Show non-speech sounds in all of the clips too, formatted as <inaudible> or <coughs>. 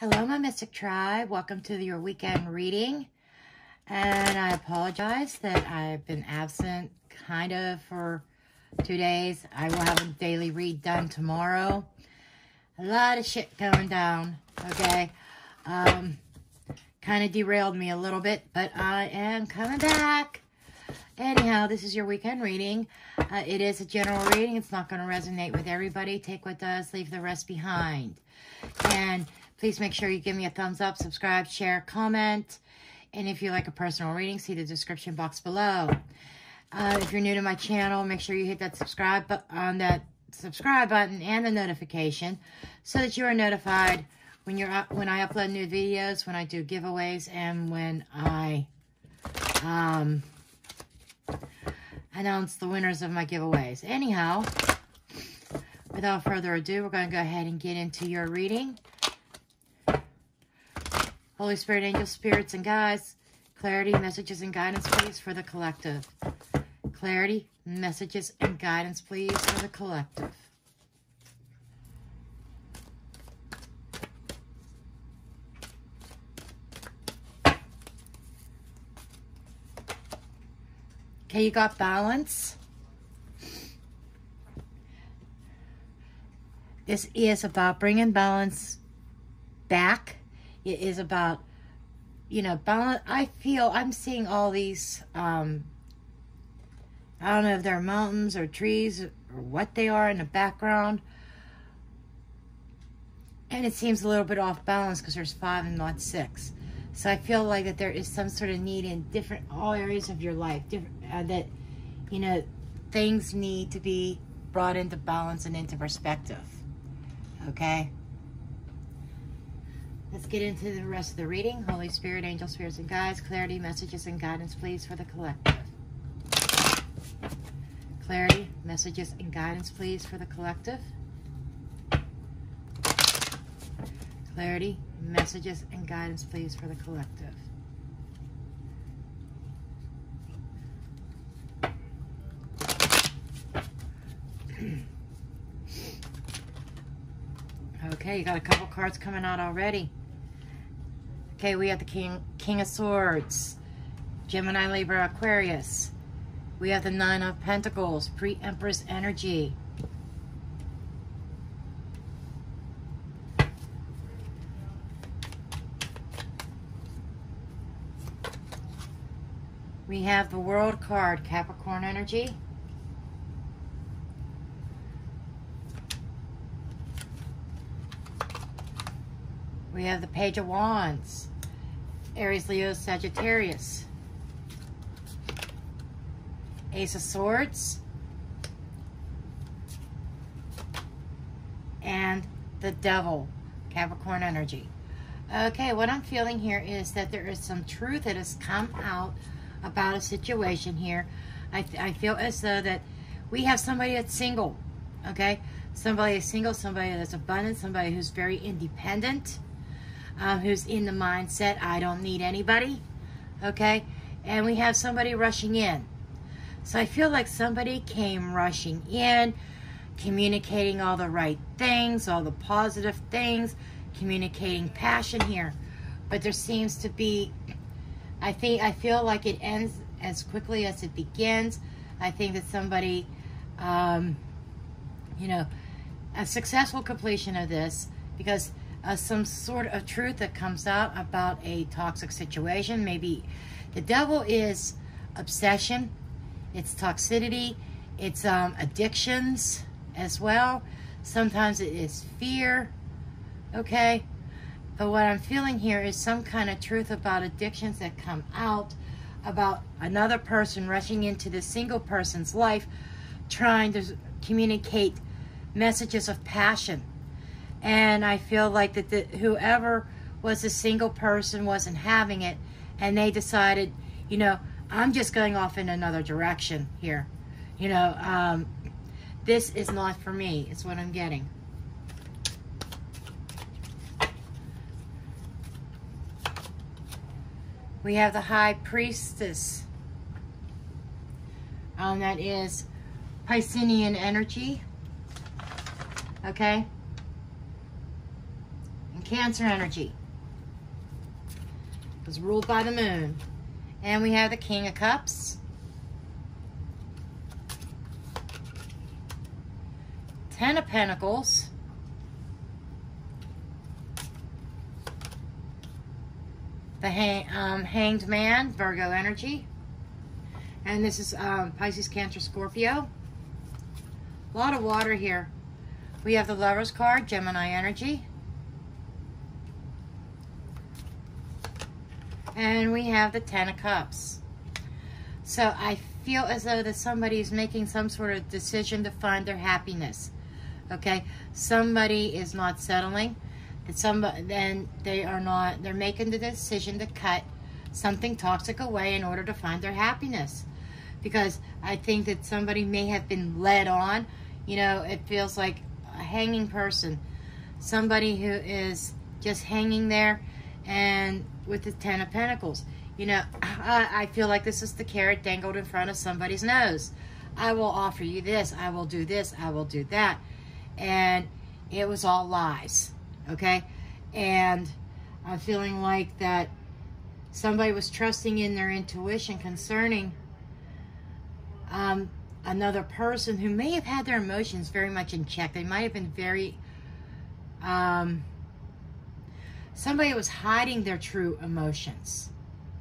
Hello, my Mystic Tribe. Welcome to your weekend reading. And I apologize that I've been absent kind of for two days. I will have a daily read done tomorrow. A lot of shit going down, okay? Um, kind of derailed me a little bit, but I am coming back. Anyhow, this is your weekend reading. Uh, it is a general reading. It's not going to resonate with everybody. Take what does, leave the rest behind. And please make sure you give me a thumbs up, subscribe, share, comment. And if you like a personal reading, see the description box below. Uh, if you're new to my channel, make sure you hit that subscribe on that subscribe button and the notification so that you are notified when you're up, when I upload new videos, when I do giveaways, and when I um, announce the winners of my giveaways. Anyhow, without further ado, we're going to go ahead and get into your reading. Holy Spirit, angels, spirits, and guides, clarity, messages, and guidance, please, for the collective. Clarity, messages, and guidance, please, for the collective. Okay, you got balance. This is about bringing balance back. It is about, you know, balance. I feel I'm seeing all these, um, I don't know if they're mountains or trees or what they are in the background. And it seems a little bit off balance because there's five and not six. So I feel like that there is some sort of need in different all areas of your life, different uh, that you know things need to be brought into balance and into perspective. Okay. Let's get into the rest of the reading. Holy Spirit, angel spirits, and guides, clarity, messages, and guidance, please, for the collective. Clarity, messages, and guidance, please, for the collective. Clarity, messages, and guidance, please, for the collective. <clears throat> okay, you got a couple cards coming out already. Okay, we have the King, King of Swords, Gemini, Libra, Aquarius. We have the Nine of Pentacles, Pre-Empress energy. We have the World card, Capricorn energy. We have the Page of Wands, Aries, Leo, Sagittarius. Ace of Swords. And the Devil, Capricorn energy. Okay, what I'm feeling here is that there is some truth that has come out about a situation here. I, I feel as though that we have somebody that's single, okay? Somebody is single, somebody that's abundant, somebody who's very independent, uh, who's in the mindset, I don't need anybody, okay? And we have somebody rushing in. So I feel like somebody came rushing in, communicating all the right things, all the positive things, communicating passion here. But there seems to be I think I feel like it ends as quickly as it begins. I think that somebody, um, you know, a successful completion of this because uh, some sort of truth that comes out about a toxic situation. Maybe the devil is obsession, it's toxicity, it's um, addictions as well. Sometimes it is fear. Okay. But what I'm feeling here is some kind of truth about addictions that come out, about another person rushing into the single person's life, trying to communicate messages of passion. And I feel like that the, whoever was a single person wasn't having it, and they decided, you know, I'm just going off in another direction here. You know, um, this is not for me, It's what I'm getting. We have the High Priestess. Um, that is Piscean energy. Okay? Cancer energy. It was ruled by the moon. And we have the King of Cups. Ten of Pentacles. The hang, um, Hanged Man, Virgo energy. And this is um, Pisces, Cancer, Scorpio. A lot of water here. We have the Lover's card, Gemini energy. And we have the Ten of Cups. So I feel as though that somebody is making some sort of decision to find their happiness. Okay? Somebody is not settling. That somebody, then they are not, they're making the decision to cut something toxic away in order to find their happiness. Because I think that somebody may have been led on. You know, it feels like a hanging person. Somebody who is just hanging there and with the Ten of Pentacles. You know, I, I feel like this is the carrot dangled in front of somebody's nose. I will offer you this. I will do this. I will do that. And it was all lies. Okay? And I'm feeling like that somebody was trusting in their intuition concerning um, another person who may have had their emotions very much in check. They might have been very um, Somebody was hiding their true emotions.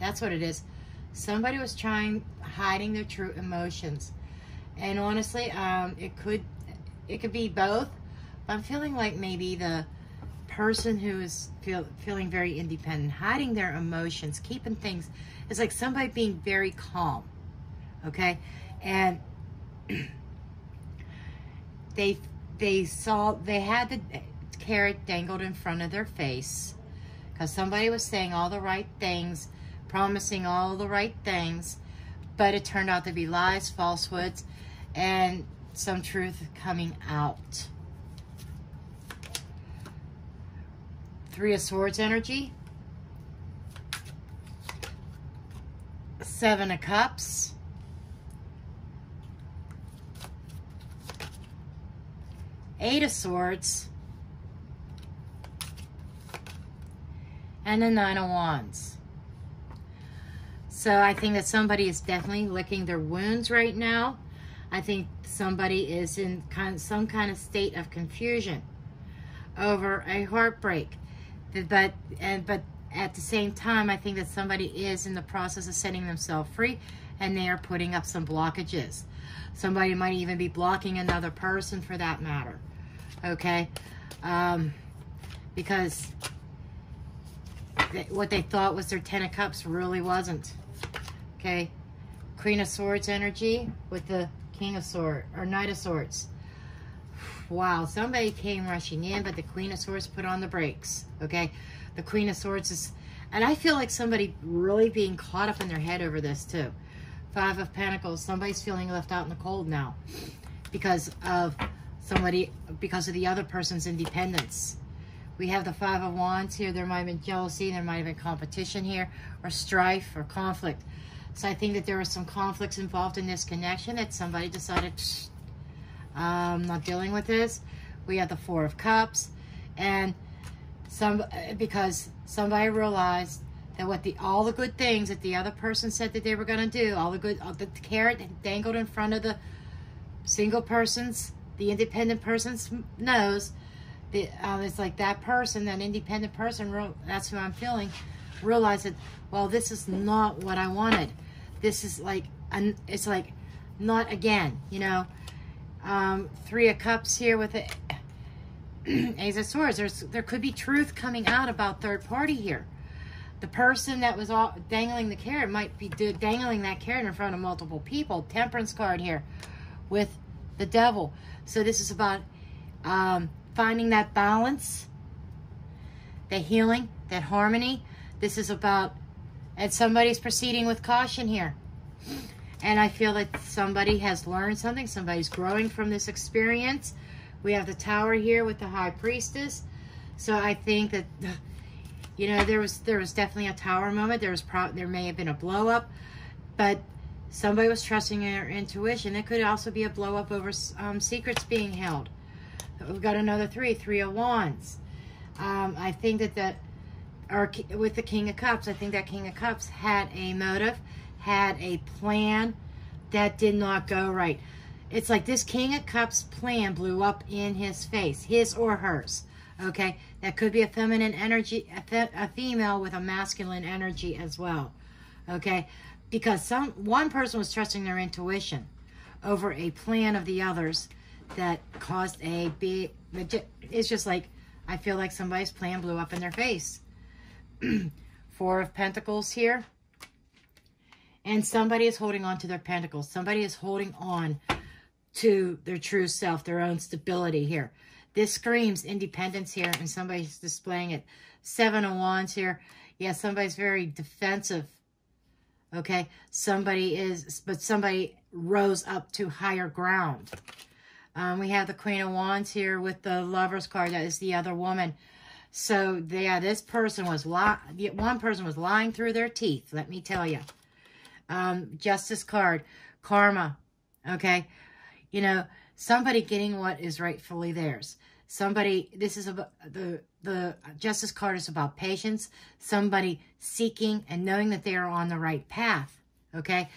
That's what it is. Somebody was trying, hiding their true emotions. And honestly, um, it could, it could be both. I'm feeling like maybe the person who is feel, feeling very independent, hiding their emotions, keeping things, it's like somebody being very calm. Okay? And <clears throat> they, they saw, they had the carrot dangled in front of their face because somebody was saying all the right things, promising all the right things, but it turned out to be lies, falsehoods, and some truth coming out. Three of Swords energy. Seven of Cups. Eight of Swords. And the Nine of Wands. So I think that somebody is definitely licking their wounds right now. I think somebody is in kind of, some kind of state of confusion over a heartbreak. But and but at the same time, I think that somebody is in the process of setting themselves free and they are putting up some blockages. Somebody might even be blocking another person for that matter. Okay? Um, because what they thought was their Ten of Cups really wasn't. Okay. Queen of Swords energy with the King of Swords, or Knight of Swords. Wow, somebody came rushing in, but the Queen of Swords put on the brakes. Okay. The Queen of Swords is, and I feel like somebody really being caught up in their head over this too. Five of Pentacles, somebody's feeling left out in the cold now because of somebody, because of the other person's independence. We have the Five of Wands here. There might have been jealousy. There might have been competition here or strife or conflict. So I think that there were some conflicts involved in this connection that somebody decided, I'm not dealing with this. We have the Four of Cups. And some because somebody realized that what the all the good things that the other person said that they were going to do, all the good, all the carrot dangled in front of the single person's, the independent person's nose, uh, it's like that person, that independent person, wrote. that's who I'm feeling, realize that, well, this is not what I wanted. This is like, and it's like, not again, you know. Um, three of Cups here with the <clears throat> Ace of Swords. There's, there could be truth coming out about third party here. The person that was all dangling the carrot might be dangling that carrot in front of multiple people. Temperance card here with the devil. So this is about um, finding that balance, the healing, that harmony. This is about, and somebody's proceeding with caution here. And I feel that somebody has learned something. Somebody's growing from this experience. We have the tower here with the high priestess. So I think that, <sighs> you know, there was there was definitely a tower moment. There was pro there may have been a blow up, but somebody was trusting their intuition. It could also be a blow up over um, secrets being held. We've got another three, three of wands. Um, I think that that, or with the King of Cups, I think that King of Cups had a motive, had a plan that did not go right. It's like this King of Cups plan blew up in his face, his or hers. Okay, that could be a feminine energy, a, fe a female with a masculine energy as well. Okay, because some one person was trusting their intuition over a plan of the others that caused a big. It's just like I feel like somebody's plan blew up in their face. <clears throat> Four of Pentacles here. And somebody is holding on to their pentacles. Somebody is holding on to their true self, their own stability here. This screams independence here, and somebody's displaying it. Seven of Wands here. Yeah, somebody's very defensive. Okay, somebody is, but somebody rose up to higher ground. Um, we have the Queen of Wands here with the Lover's card. That is the other woman. So, yeah, this person was, lying. one person was lying through their teeth, let me tell you. Um, Justice card, Karma, okay? You know, somebody getting what is rightfully theirs. Somebody, this is about the, the justice card is about patience. Somebody seeking and knowing that they are on the right path. Okay.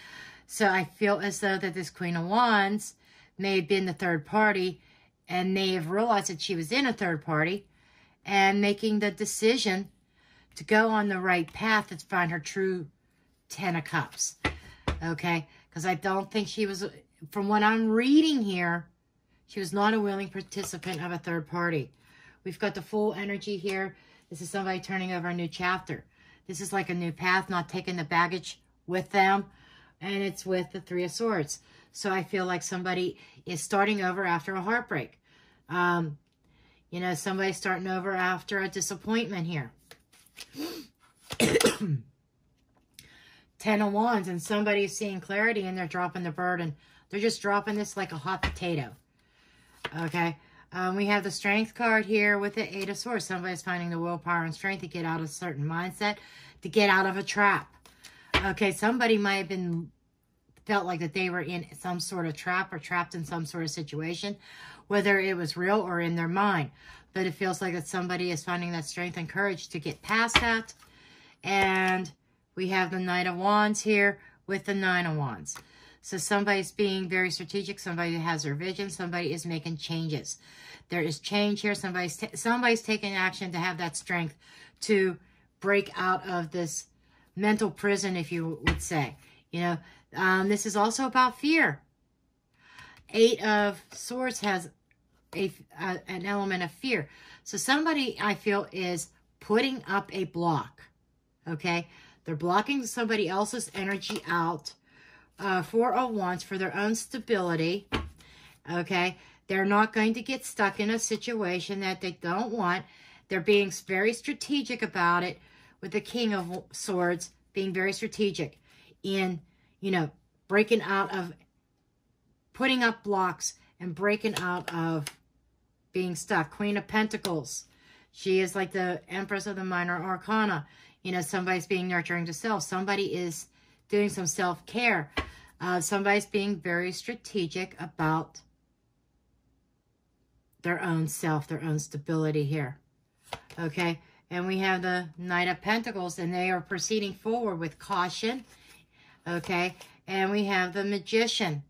So I feel as though that this Queen of Wands may have been the third party and may have realized that she was in a third party and making the decision to go on the right path to find her true Ten of Cups. Okay? Because I don't think she was, from what I'm reading here, she was not a willing participant of a third party. We've got the Fool energy here. This is somebody turning over a new chapter. This is like a new path, not taking the baggage with them. And it's with the Three of Swords. So I feel like somebody is starting over after a heartbreak. Um, you know, somebody starting over after a disappointment here. <coughs> Ten of Wands, and somebody's seeing clarity and they're dropping the burden. They're just dropping this like a hot potato. Okay. Um, we have the Strength card here with the Eight of Swords. Somebody's finding the willpower and strength to get out of a certain mindset, to get out of a trap. Okay, somebody might have been felt like that they were in some sort of trap or trapped in some sort of situation, whether it was real or in their mind. But it feels like that somebody is finding that strength and courage to get past that. And we have the Knight of Wands here with the Nine of Wands. So somebody's being very strategic. Somebody has their vision. Somebody is making changes. There is change here. Somebody's, somebody's taking action to have that strength to break out of this mental prison, if you would say. You know, um, this is also about fear. Eight of Swords has a, an element of fear. So somebody, I feel, is putting up a block. Okay? They're blocking somebody else's energy out uh, Four of Wands for their own stability. Okay? They're not going to get stuck in a situation that they don't want. They're being very strategic about it with the King of Swords being very strategic in, you know, breaking out of, putting up blocks and breaking out of being stuck. Queen of Pentacles. She is like the Empress of the Minor Arcana. You know, somebody's being nurturing to self. Somebody is doing some self-care. Uh, somebody's being very strategic about their own self, their own stability here. Okay, and we have the Knight of Pentacles, and they are proceeding forward with caution. Okay, and we have the Magician,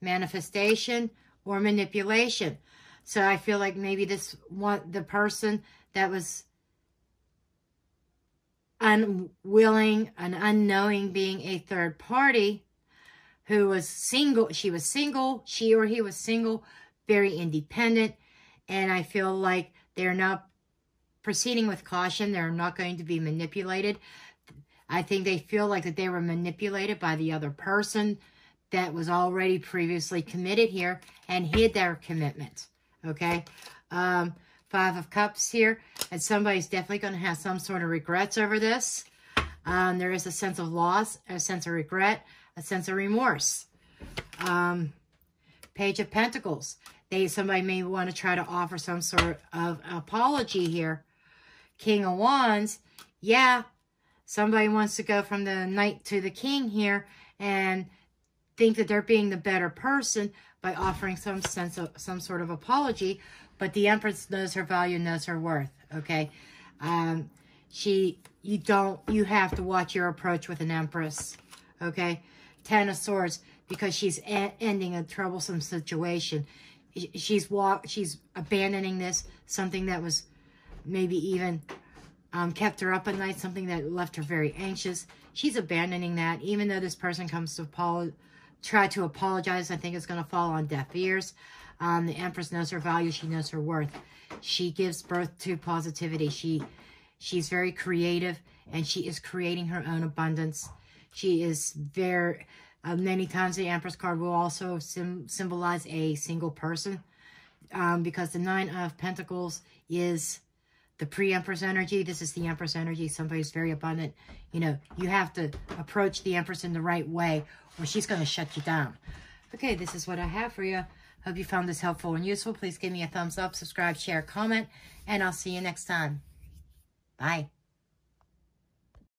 manifestation or manipulation. So I feel like maybe this one, the person that was unwilling and unknowing being a third party who was single. She was single. She or he was single, very independent. And I feel like they're not proceeding with caution. They're not going to be manipulated. I think they feel like that they were manipulated by the other person that was already previously committed here and hid their commitment. Okay. Um, Five of Cups here. And somebody's definitely going to have some sort of regrets over this. Um, there is a sense of loss, a sense of regret, a sense of remorse. Um, Page of Pentacles. They Somebody may want to try to offer some sort of apology here. King of Wands. Yeah, somebody wants to go from the knight to the king here and think that they're being the better person by offering some sense of some sort of apology but the Empress knows her value, knows her worth. Okay, um, she you don't you have to watch your approach with an Empress. Okay, Ten of Swords because she's ending a troublesome situation. She's walk she's abandoning this something that was maybe even um, kept her up at night, something that left her very anxious. She's abandoning that, even though this person comes to apologize, try to apologize. I think it's going to fall on deaf ears. Um, the Empress knows her value. She knows her worth. She gives birth to positivity. She, she's very creative, and she is creating her own abundance. She is very, uh, many times the Empress card will also symbolize a single person um, because the Nine of Pentacles is the pre-Empress energy. This is the Empress energy. Somebody's very abundant. You know, you have to approach the Empress in the right way or she's going to shut you down. Okay, this is what I have for you. Hope you found this helpful and useful. Please give me a thumbs up, subscribe, share, comment, and I'll see you next time. Bye.